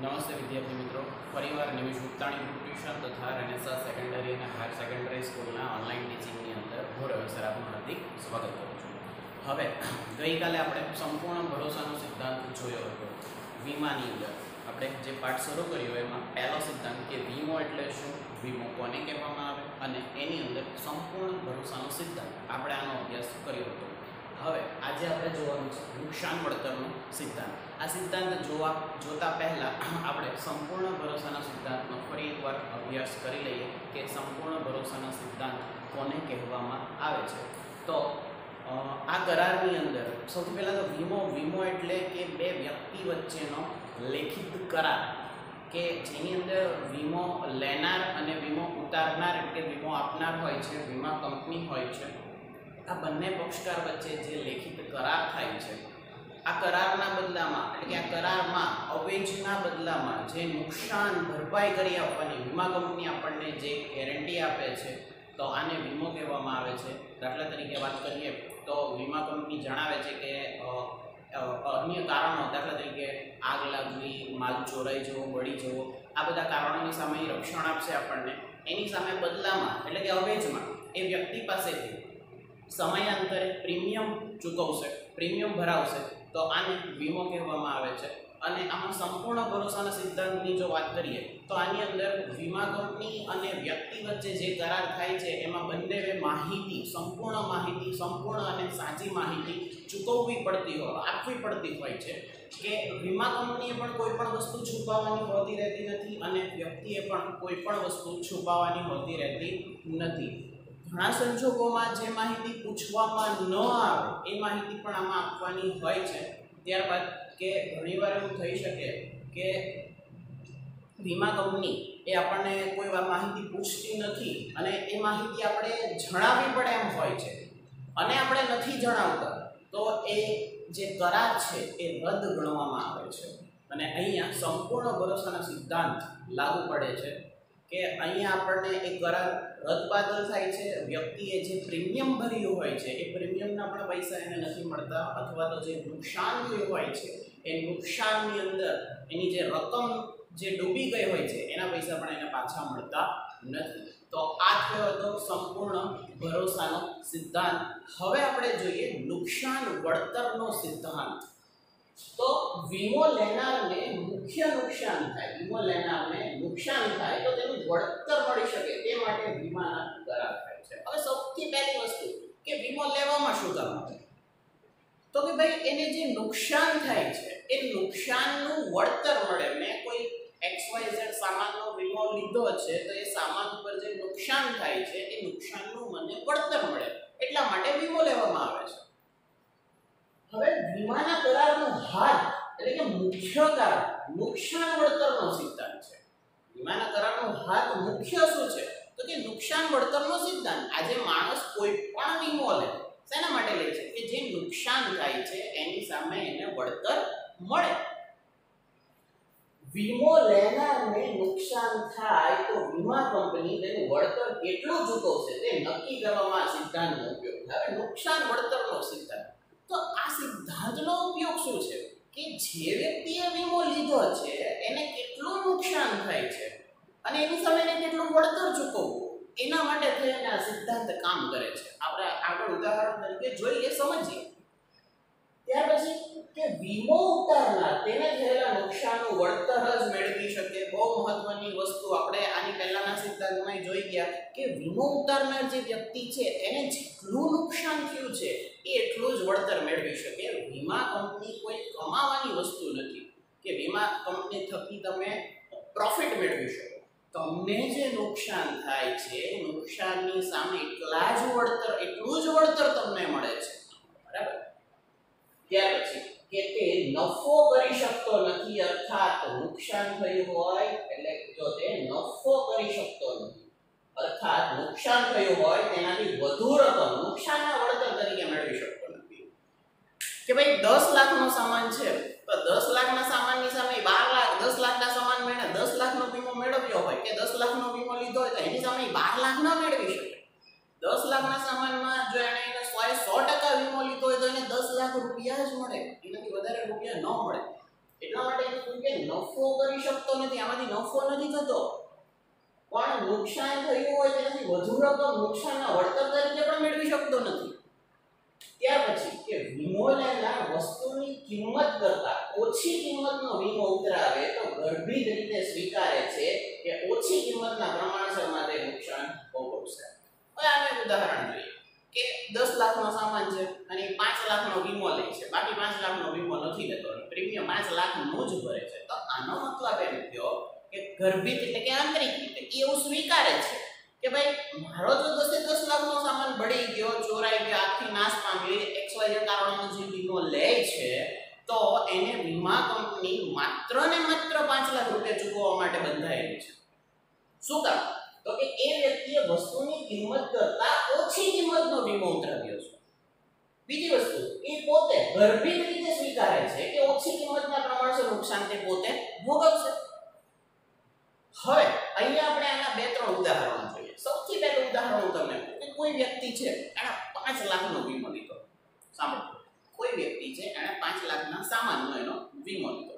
નમસ્તે વિદ્યાર્થી મિત્રો. ફરીવાર નિમિષ ગુપ્તાણી ગ્રુપ ટ્યુશન તથા રેનેસા સેકન્ડરી અને હાયર સેકન્ડરી સ્કૂલના ઓનલાઈન ટીચિંગની અંદર હું રવિ સર આપનું હાર્દિક સ્વાગત કરું છું. હવે, ગઈકાલે આપણે સંપૂર્ણ ભરોસાનો સિદ્ધાંત જોયો હતો. વીમાની અંદર આપણે જે પાઠ શરૂ કર્યો એમાં પહેલો સિદ્ધાંત કે વીમો એટલે શું? વીમો કોને કહેવામાં આવે? અને એની અંદર સંપૂર્ણ ભરોસાનો સિદ્ધાંત આપણે આનો અભ્યાસ કર્યો હતો. હવે આજે આપણે જોવાનું છે નુકસાન વળતરનો સિદ્ધાંત. આ સિદ્ધાંત જોવા, જોતા પહેલાં આપણે સંપૂર્ણ ભરોસાના સિદ્ધાંતનો ફરી એકવાર અભ્યાસ કરી લઈએ કે સંપૂર્ણ ભરોસાના સિદ્ધાંત કોને કહેવામાં આવે છે. તો આ કરારની અંદર સૌથી પહેલાં તો વીમો વીમો એટલે કે બે વ્યક્તિ વચ્ચેનો લેખિત કરાર કે જેની અંદર વીમો લેનાર અને વીમો ઉતારનાર એટલે વીમો આપનાર હોય છે, વીમા કંપની હોય છે. આ બંને પક્ષકાર વચ્ચે જે લેખિત કરાર થાય છે, આ કરારના બદલામાં, એટલે કે આ કરારમાં, અવેજના બદલામાં જે નુકસાન ભરપાઈ કરી આપવાની વીમા કંપની આપણને જે ગેરંટી આપે છે, તો આને વીમો કહેવામાં આવે છે. દાખલા તરીકે વાત કરીએ, તો વીમા કંપની જણાવે છે કે અન્ય કારણો, દાખલા તરીકે આગ લાગવી, માલ ચોરાઈ જવો, બળી જવો, આ બધા કારણોની સામે રક્ષણ આપશે આપણને. એની સામે બદલામાં, એટલે કે અવેજમાં, એ વ્યક્તિ પાસેથી સમયાંતરે પ્રીમિયમ ચૂકવશે, પ્રીમિયમ ભરાવશે, તો આને વીમો કહેવામાં આવે છે. અને આમાં સંપૂર્ણ ભરોસાના સિદ્ધાંતની જો વાત કરીએ, તો આની અંદર વીમા કંપની અને વ્યક્તિ વચ્ચે જે કરાર થાય છે, એમાં બંને માહિતી, સંપૂર્ણ માહિતી, સંપૂર્ણ અને સાચી માહિતી ચૂકવવી પડતી હોય આપવી પડતી હોય છે કે વીમા કંપનીએ પણ કોઈ પણ વસ્તુ છુપાવવાની હોતી રહેતી નથી અને વ્યક્તિએ પણ કોઈ પણ વસ્તુ છુપાવવાની હોતી રહેતી નથી. ઘણા સંજોગોમાં જે માહિતી પૂછવામાં ન આવે, એ માહિતી પણ આમાં આપવાની હોય છે. ત્યારબાદ કે ઘણીવાર એવું થઈ શકે કે વીમા કંપની એ આપણને કોઈ માહિતી પૂછતી નથી અને એ માહિતી આપણે જણાવવી પડે એમ હોય છે. અને આપણે નથી જણાવતા, તો એ જે કરાર છે એ રદ ગણવામાં આવે છે. અને અહીંયા સંપૂર્ણ ભરોસાના સિદ્ધાંત લાગુ પડે છે. કે અહીંયા આપણને એ કરાર રદબાદલ થાય છે, વ્યક્તિએ જે પ્રીમિયમ ભર્યું હોય છે, એ પ્રીમિયમના પણ પૈસા એને નથી મળતા અથવા તો જે નુકસાન થયું હોય છે, એ નુકસાનની અંદર એની જે રકમ જે ડૂબી ગઈ હોય છે, એના પૈસા પણ એને પાછા મળતા નથી. તો આ થયો હતો સંપૂર્ણ ભરોસાનો સિદ્ધાંત. હવે આપણે જોઈએ નુકસાન વળતરનો સિદ્ધાંત. તો વીમો લેનારને મુખ્ય નુકસાન થાય, વીમો લેનારને નુકસાન થાય તો તેનું વળતર મળી શકે, તે માટે વીમાના કરાર થાય છે. હવે સૌથી પહેલી વસ્તુ કે વીમો લેવામાં શું કરવાનું તો કે ભાઈ એને જે નુકસાન થાય છે, એ નુકસાનનું વળતર મળે. મેં કોઈ એક્સ વાય ઝેડ સામાનનો વીમો લીધો છે, તો એ સામાન ઉપર જે નુકસાન થાય છે, એ નુકસાનનું મને વળતર મળે. એટલા માટે વીમો લેવામાં આવે છે. હવે વીમાના કરારનો હાથ એટલે કે મુખ્ય કારણ નુકસાન વળતરનો સિદ્ધાંત છે. વીમાના કરારનો હાથ મુખ્ય શું છે? તો કે નુકસાન વળતરનો સિદ્ધાંત. આજે માણસ કોઈ પણ વીમો લે, શેના માટે લે છે? કે જે નુકસાન થાય છે, એની સામે એને વળતર મળે. વીમો લેનારને નુકસાન થાય તો વીમા કંપની તેનું વળતર કેટલું ચૂકવશે તે નક્કી કરવામાં સિદ્ધાંતનો ઉપયોગ થાય. નુકસાન વળતરનો સિદ્ધાંત. તો આ સિદ્ધાંતનો ઉપયોગ શું છે? કે જે વ્યક્તિએ વીમો લીધો છે, એને કેટલું નુકસાન થાય છે? અને એની સામે એને કેટલું વળતર ચૂકવવું? એના માટે થઈને આ સિદ્ધાંત કામ કરે છે. આપણે આગળ ઉદાહરણ તરીકે જોઈએ, સમજીએ. ત્યાર પછી કે વીમો ઉતારનાર, તેને થયેલા નુકસાનનું વળતર જ મેળવી શકે. બહુ મહત્વની વસ્તુ આપણે આની પહેલાના સિદ્ધાંતમાં જોઈ ગયા કે વીમો ઉતારનાર જે વ્યક્તિ છે, એને જેટલું નુકસાન થયું છે, એ એટલું જ વળતર મેળવી શકે. વીમા કંપની કોઈ કમાવાની વસ્તુ નથી. કે વીમા કંપની થકી તમે પ્રોફિટ મેળવી શકો. તમને જે નુકસાન થાય છે, નુકસાનની સામે એટલા જ વળતર, એટલું જ વળતર તમને મળે છે. બરાબર? ત્યાર પછી કે તે નફો કરી શકતો નથી, અર્થાત નુકસાન થયું હોય, એટલે જો તે નફો કરી શકતો નથી, અર્થાત નુકસાન થયું હોય, તેનાથી વધુ રકમ, નુકસાનના વળતર તરીકે મેળવી શકતો નથી. કે ભાઈ, દસ લાખનો સામાન છે, તો દસ લાખના સામાનની સામે બાર લાખ, દસ લાખના સામાન મેળવે દસ લાખનો વીમો મેળવ્યો હોય, કે દસ લાખનો વીમો લીધો હોય, તો એની સામે બાર લાખ ન મેળવી શકે દસ લાખના સામાનમાં જો એણે એને સો ટકા વીમો લીધો હોય તો એને દસ લાખ રૂપિયા જ મળે. એનાથી વધારે રૂપિયા ન મળે. એટલા માટે એને શું કે નફો કરી શકતો નથી. આમાંથી નફો નથી થતો. પણ નુકસાન થયું હોય તેનાથી વધુ રકમ નુકસાનના વળતર તરીકે પણ મેળવી શકતો નથી. ત્યાર પછી કે વીમો લેનાર વસ્તુની કિંમત કરતા ઓછી કિંમતનો વીમો ઉતરાવે તો ગર્ભિત રીતે સ્વીકારે છે કે ઓછી કિંમતના પ્રમાણસર માટે નુકસાન ભોગવશે હવે આનું ઉદાહરણ જોઈએ કે દસ લાખનો સામાન છે અને એ પાંચ લાખનો વીમો લે છે. બાકી પાંચ લાખનો વીમો નથી લેતો અને પ્રીમિયમ પાંચ લાખનું જ ભરે છે. તો આનો મતલબ એમ થયો કે ગર્ભિત એટલે કે આંતરિક રીતે એ એવું સ્વીકારે છે કે ભાઈ મારો જો દસે દસ લાખનો સામાન બળી ગયો, ચોરાઈ ગયો આખી નાશ પામી એક્સ વાય ઝેડ કારણોનો જે વીમો લે છે, તો એને વીમા કંપની માત્ર ને માત્ર પાંચ લાખ રૂપિયા ચૂકવવા માટે બંધાયેલી છે. શું કામ? તો કે એ વ્યક્તિએ વસ્તુની કિંમત કરતા ઓછી કિંમતનો વીમો ઉતરાવ્યો છે. બીજી વસ્તુ, એ પોતે ગર્ભિત રીતે સ્વીકારે છે કે ઓછી કિંમતના પ્રમાણસર નુકસાન તે પોતે ભોગવશે. હવે, અહીંયા આપણે આના બે ત્રણ ઉદાહરણો જોઈએ. સૌથી પહેલું ઉદાહરણ હું તમને કે કોઈ વ્યક્તિ છે, એણે પાંચ લાખનો વીમો લીધો. સાંભળો. કોઈ વ્યક્તિ છે, એણે પાંચ લાખના સામાનનો એનો વીમો લીધો.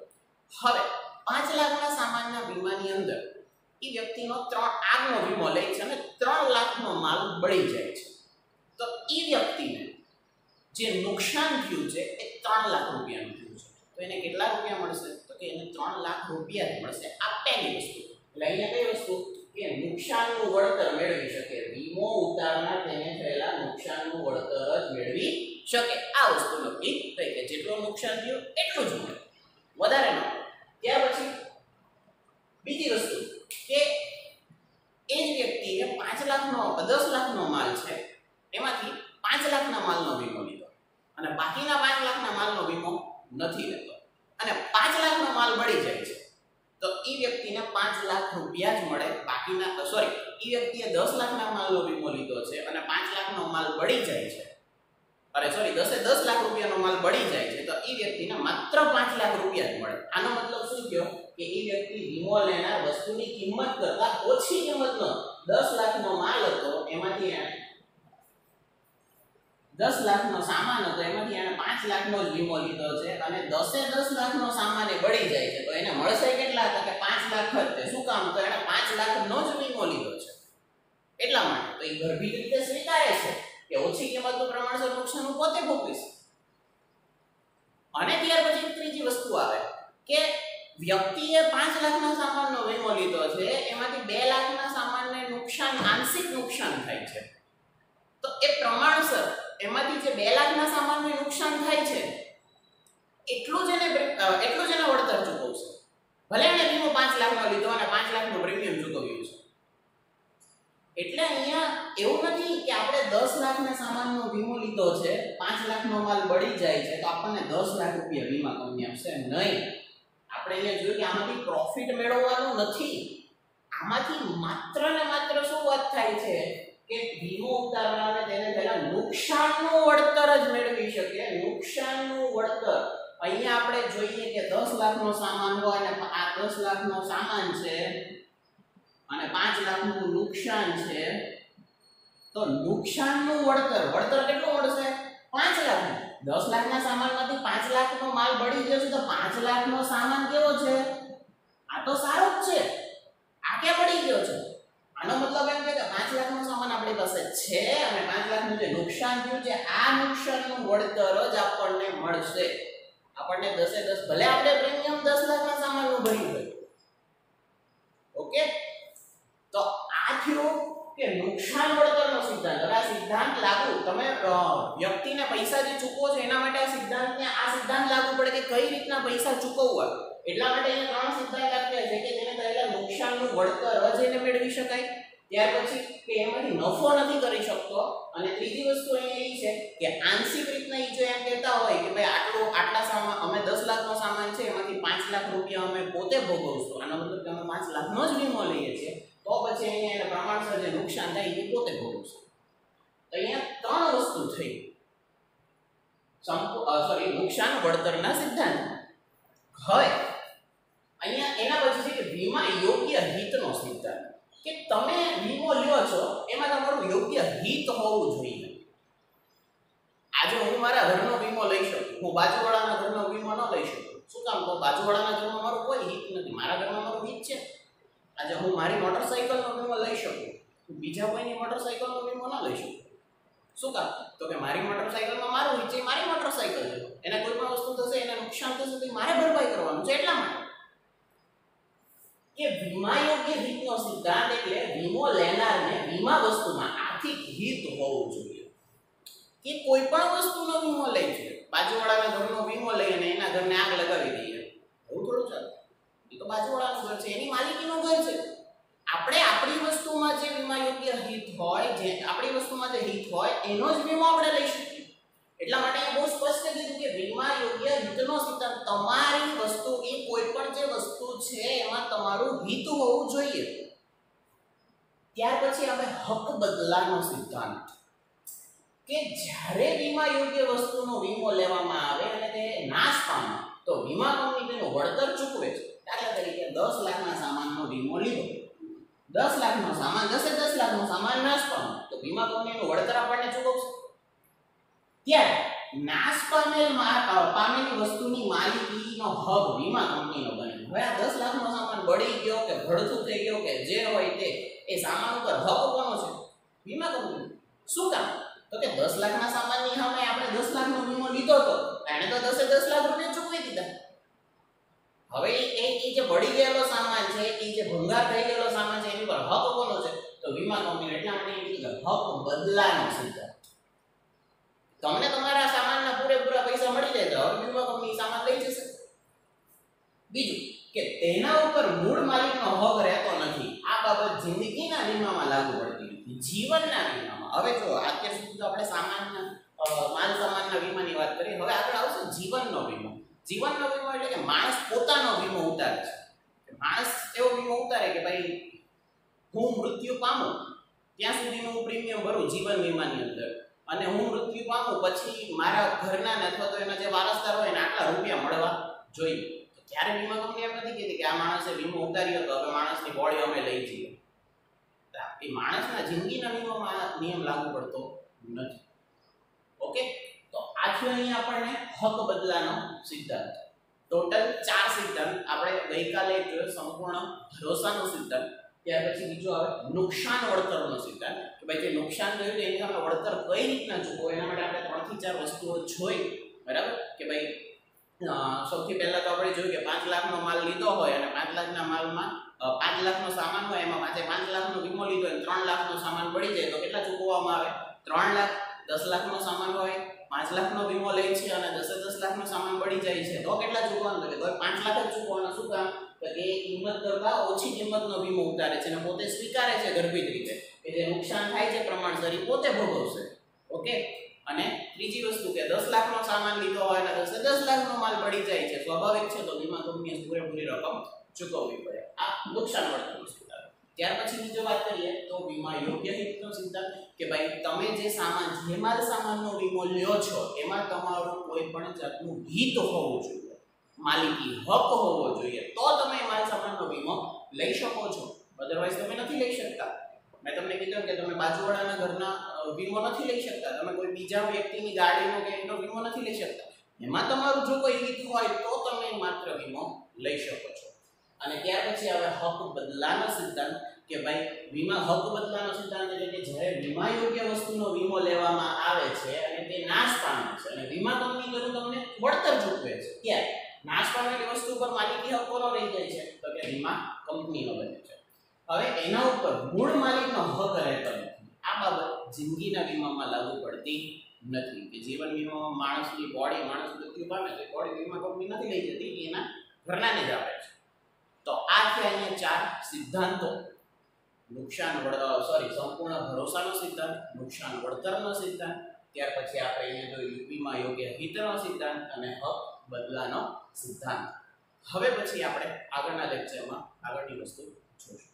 હવે, પાંચ લાખના સામાનના વીમાની અંદર એ વ્યક્તિનો ત્રણ આગનો વીમો લે છે અને ત્રણ લાખનો માલ બળી જાય છે. તો એ વ્યક્તિને જે નુકસાન થયું છે, એ ત્રણ લાખ રૂપિયાનું થયું છે. તો એને કેટલા રૂપિયા મળશે? તો કે એને ત્રણ લાખ રૂપિયા મળશે આ પહેલી વસ્તુ. એટલે અહીંયા કઈ વસ્તુ? કે નુકસાનનું વળતર મેળવી શકે. વીમો ઉતારનાર તેને થયેલા નુકસાનનું વળતર જ મેળવી શકે. આ વસ્તુ નક્કી થઈ કે જેટલું નુકસાન થયું, એટલું જ મળે. વધારે ન ત્યાર પછી બીજી વસ્તુ. કે એ જ વ્યક્તિએ પાંચ લાખનો દસ લાખનો માલ છે, એમાંથી પાંચ લાખના માલનો વીમો લીધો. અને બાકીના પાંચ લાખના માલનો વીમો નથી લેતો. અને પાંચ લાખનો માલ બળી જાય છે, તો એ વ્યક્તિને પાંચ લાખ રૂપિયા જ મળે બાકીના સોરી એ વ્યક્તિએ દસ લાખના માલનો વીમો લીધો છે અને પાંચ લાખનો માલ બળી જાય છે. અરે સોરી દસે દસ લાખ રૂપિયાનો માલ બળી જાય છે, તો એ વ્યક્તિને માત્ર પાંચ લાખ રૂપિયા જ મળે. આનો મતલબ શું થયો? કે એ વ્યક્તિ વીમો લેનાર વસ્તુની કિંમત કરતા ઓછી કિંમતનો દસ લાખનો માલ હતો, એમાંથી એણે 10 લાખનો સામાન હતો, એમાંથી એણે પાંચ લાખનો જ વીમો લીધો છે અને દસે દસ લાખનો સામાન એ બળી જાય છે. તો એને મળશે કેટલા તો કે પાંચ લાખ ખર્ચે શું કામ? તો એણે પાંચ લાખનો જ વીમો લીધો છે. એટલા માટે. તો એ ગર્ભિત રીતે સ્વીકારે છે કે ઓછી કિંમતનું પ્રમાણસર નુકસાન હું પોતે ભોગવીશ. અને ત્યાર પછી ત્રીજી વસ્તુ આવે. વ્યક્તિએ પાંચ લાખના સામાનનો વીમો લીધો છે, એમાંથી બે લાખના સામાનને નુકસાન, આંશિક નુકસાન થાય છે. તો એ પ્રમાણસર એમાંથી જે બે લાખના સામાનને નુકસાન થાય છે, એટલું જ એને એટલું જ એને વળતર ચૂકવશે. ભલે એને વીમો પાંચ લાખનો લીધો અને પાંચ લાખનો પ્રીમિયમ ચૂકવ્યું છે. એટલે અહીંયા એવું નથી કે આપણે દસ લાખના સામાનનો વીમો લીધો છે, પાંચ લાખનો માલ બળી જાય છે, તો આપણને દસ લાખ રૂપિયા વીમા કંપની આપશે. નહીં. આપણે એને જોયું કે આમાંથી પ્રોફિટ મેળવવાનું નથી. આમાંથી માત્ર ને માત્ર શું વાત થાય છે? કે વીમો ઉતારનારને તેને પહેલા નુકસાનનું વળતર જ મેળવી શકે નુકસાનનું વળતર. અહીંયા આપણે જોઈએ કે દસ લાખનો સામાન હોય અને આ દસ લાખનો સામાન છે અને પાંચ લાખનું નુકસાન છે, તો નુકસાનનું વળતર વળતર કેટલું મળશે? દસ લાખના સામાનમાંથી પાંચ લાખનો માલ બળી ગયો છે તો પાંચ લાખનો સામાન કેવો છે? આ તો સારો જ છે. આ ક્યાં બળી ગયો છે? આનો મતલબ એમ કે પાંચ લાખનો સામાન આપણી પાસે છે અને પાંચ લાખનું જે નુકસાન થયું છે, આ નુકસાનનું વળતર જ આપણને મળશે. આપણને દસે દસ, ભલે આપણે પ્રીમિયમ દસ લાખના સામાનનું ભરી ગયો ઓકે? તો આ થયું કે નુકસાન વળતરનો સિદ્ધાંત હવે આ સિદ્ધાંત લાગુ તમે વ્યક્તિને પૈસા જે ચૂકવો છો, એના માટે આ સિદ્ધાંતને, આ સિદ્ધાંત લાગુ પડે કે કઈ રીતના પૈસા ચૂકવવા. એટલા માટે એને ત્રણ સિદ્ધાંત આપ્યા છે કે જેને થયેલા નુકસાનનું વળતર જ એને મેળવી શકાય. ત્યાર પછી કે એમાંથી નફો નથી કરી શકતો. અને ત્રીજી વસ્તુ અહીંયા એ છે કે આંશિક રીતના એ જો એમ કહેતા હોય કે ભાઈ આટલો, આટલા સામાન, અમે દસ લાખનો સામાન છે, એમાંથી પાંચ લાખ રૂપિયા અમે પોતે ભોગવશું. આનો મતલબ કે અમે પાંચ લાખનો જ વીમો લઈએ છીએ. તો પછી અહીંયા એને પ્રમાણસર જે નુકસાન થાય, એ પોતે ભોગવશે. તો અહીંયા વસ્તુ થઈ. સોરી નુકસાન વળતરના સિદ્ધાંત. હવે અહીંયા એના પછી છે કે વીમા યોગ્ય હિતનો સિદ્ધાંત. કે તમે વીમો લ્યો છો, એમાં તમારું યોગ્ય હિત હોવું જોઈએ. આજે હું મારા ઘરનો વીમો લઈ શકું. હું બાજુવાળાના ઘરનો વીમો ન લઈ શકું. શું કામ? તો બાજુવાળાના ઘરમાં મારું કોઈ હિત નથી. મારા ઘરમાં મારું હિત છે. આજે હું મારી મોટરસાઇકલનો વીમો લઈ શકું. બીજા કોઈની મોટરસાઇકલનો વીમો ન લઈ શકું. શું કામ? તો કે મારી મોટરસાઇકલમાં મારું છે મારી મોટરસાઇકલ છે. એને કોઈ પણ વસ્તુ થશે, એને નુકસાન થશે, તો મારે ભરપાઈ કરવાનું છે એટલા માટે. કે વીમા યોગ્ય હિતનો સિદ્ધાંત એટલે વીમો લેનારને વીમા વસ્તુમાં આર્થિક હિત હોવું જોઈએ. કે કોઈ પણ વસ્તુનો વીમો લે છે. બાજુવાળાના ઘરનો વીમો લઈને એના ઘરને આગ લગાવી દઈએ. એવું થોડું ચાલે. એ તો બાજુવાળાનું ઘર છે, એની માલિકીનું ઘર છે. આપણે આપણી વસ્તુમાં જે વીમા યોગ્ય હિત હોય, જે આપણી વસ્તુમાં જે હિત હોય, એનો જ વીમો આપણે લઈ શકીએ. એટલા માટે બહુ સ્પષ્ટ કીધું કે વીમા યોગ્ય હિતનો સિદ્ધાંત. તમારી વસ્તુ એ કોઈ પણ જે વસ્તુ છે, એમાં તમારું હિત હોવું જોઈએ. ત્યાર પછી આપણે હક બદલાનો સિદ્ધાંત. કે જ્યારે વીમા યોગ્ય વસ્તુનો વીમો લેવામાં આવે અને તે નાશ પામે, તો વીમા કંપની તેનું વળતર ચૂકવે છે દાખલા તરીકે દસ લાખના સામાનનો વીમો લીધો દસ લાખનો સામાન દસે દસ લાખનો સામાન નાશ પામે. તો વીમા કંપનીનું વળતર આપણને ચૂકવશે ત્યારે નાશ પામેલ પામેલી વસ્તુની માલિકીનો હક વીમા કંપનીનો બને. હવે આ દસ લાખનો સામાન બળી ગયો કે ભડથું થઈ ગયો કે જે હોય તે, એ સામાન ઉપર હક કોનો છે? વીમા કંપની શું કામ? તો કે દસ લાખના સામાનની સામે આપણે દસ લાખનો વીમો લીધો હતો એણે તો દસે દસ લાખ રૂપિયા ચૂકવી દીધા. હવે એ એ જે બળી ગયેલો સામાન છે, એ જે ભંગાર થઈ ગયેલો સામાન છે, એની પર હક કોનો છે? તો વીમા કંપની એટલે આપણે એમ કીધું હક બદલાનો સિદ્ધાંત. તમને તમારા સામાનના પૂરેપૂરા પૈસા મળી જાય તો હવે વીમા કંપની સામાન લઈ જશે. બીજું કે તેના ઉપર મૂળ માલિકનો હક રહેતો નથી. આ બાબત જિંદગીના વીમામાં લાગુ પડતી નથી. જીવનના વીમામાં. હવે જો અત્યાર સુધી તો આપણે સામાનના માલ સામાનના વીમાની વાત કરી હવે આગળ આવશે જીવનનો વીમો. જીવનનો વીમો એટલે કે માણસ પોતાનો વીમો ઉતારે છે. માણસ એવો વીમો ઉતારે કે ભાઈ, હું મૃત્યુ પામું, ત્યાં સુધીનું હું પ્રીમિયમ ભરું જીવન વીમાની અંદર. અને હું મૃત્યુ પામું પછી મારા ઘરના અથવા તો એના જે વારસદાર હોય એને આટલા રૂપિયા મળવા જોઈએ. તો ત્યારે વીમા કંપની એમ નથી કીધી કે આ માણસે વીમો ઉતાર્યો તો હવે માણસની બોડી અમે લઈ જઈએ. એ માણસના જિંદગીના વીમોમાં નિયમ લાગુ પડતો નથી. ઓકે? તો અહીં આપણને હક બદલાનો સિદ્ધાંત. ટોટલ ચાર સિદ્ધાંત આપણે ગઈકાલે જોયો, સંપૂર્ણ ભરોસાનો સિદ્ધાંત. ત્યાર પછી બીજો આવે, નુકસાન વળતરનો સિદ્ધાંત. કે ભાઈ જે નુકસાન થયું તો એની આપણે વળતર કઈ રીતના ચૂકવો એના માટે આપણે ત્રણથી ચાર વસ્તુઓ જોઈ. બરાબર? કે ભાઈ સૌથી પહેલા તો આપણે જોયું કે પાંચ લાખનો માલ લીધો હોય અને પાંચ લાખના માલમાં પાંચ લાખનો સામાન હોય, એમાં પાંચે પાંચ લાખનો વીમો લીધો હોય ત્રણ લાખનો સામાન પડી જાય, તો કેટલા ચૂકવવામાં આવે? ત્રણ લાખ, દસ લાખનો સામાન હોય પાંચ લાખનો વીમો લે છે અને દસે દસ લાખનો સામાન પડી જાય છે. તો કેટલા ચૂકવાનું કે તો પાંચ લાખ જ ચૂકવાના શું કામ? તો એ કિંમત કરતાં ઓછી કિંમતનો વીમો ઉતારે છે અને પોતે સ્વીકારે છે ગર્ભિત રીતે. કે જે નુકસાન થાય છે પ્રમાણસર પોતે ભોગવશે. ઓકે? અને ત્રીજી વસ્તુ કે દસ લાખનો સામાન લીધો હોય અને દસે દસ લાખનો માલ પડી જાય છે, સ્વાભાવિક છે તો વીમા કંપનીએ પૂરેપૂરી રકમ ચૂકવવી પડે. આ નુકસાન વળતરનો સિદ્ધાંત ત્યાર પછી બીજો વાત કરીએ તો વીમા યોગ્ય હિતનો સિદ્ધાંત કે ભાઈ તમે જે સામાન, જે માલ સામાનનો વીમો લ્યો છો, એમાં તમારું કોઈ પણ જાતનું હિત હોવું જોઈએ. માલિકી હક હોવો જોઈએ. તો તમે માલ સામાનનો વીમો લઈ શકો છો. અધરવાઇઝ તમે નથી લઈ શકતા. મેં તમને કીધું કે તમે બાજુવાળાના ઘરના વીમો નથી લઈ શકતા. તમે કોઈ બીજા વ્યક્તિની ગાડીનો કે એનો વીમો નથી લઈ શકતા. એમાં તમારું જો કોઈ હિત હોય તો તમે માત્ર વીમો લઈ શકો છો. અને ત્યાર પછી આવે હક બદલાનો સિદ્ધાંત કે ભાઈ વીમા હક બદલાનો સિદ્ધાંત એટલે કે જ્યારે વીમા યોગ્ય વસ્તુનો વીમો લેવામાં આવે છે અને તે નાશ પામે છે અને વીમા કંપની તેનું તમને વળતર ચૂકવે છે. ત્યારે નાશ પામેલી વસ્તુ પર માલિકી હક કોનો રહી જાય છે. તો કે વીમા કંપનીનો બને છે. હવે એના ઉપર મૂળ માલિકનો હક રહેતો નથી. આ બાબત જિંદગીના વીમામાં લાગુ પડતી નથી. કે જીવન વીમામાં માણસની બોડી માણસ મૃત્યુ પામે તો બોડી વીમા કંપની નથી લઈ જતી, એના ઘરનાને જ આપે છે. તો આ છે અહીંયા ચાર સિદ્ધાંતો. નુકસાન વળતર સોરી સંપૂર્ણ ભરોસાનો સિદ્ધાંત, નુકસાન વળતરનો સિદ્ધાંત, ત્યાર પછી આપણે અહીંયા જો યુપીમાં યોગ્ય હિતનો સિદ્ધાંત અને હક બદલાનો સિદ્ધાંત. હવે પછી આપણે આગળના લેક્ચરમાં આગળની વસ્તુ જોઈશું